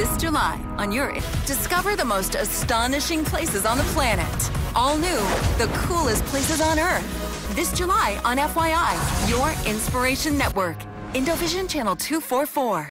This July on your discover the most astonishing places on the planet. All new, the coolest places on Earth. This July on FYI, your Inspiration Network. Indovision Channel 244.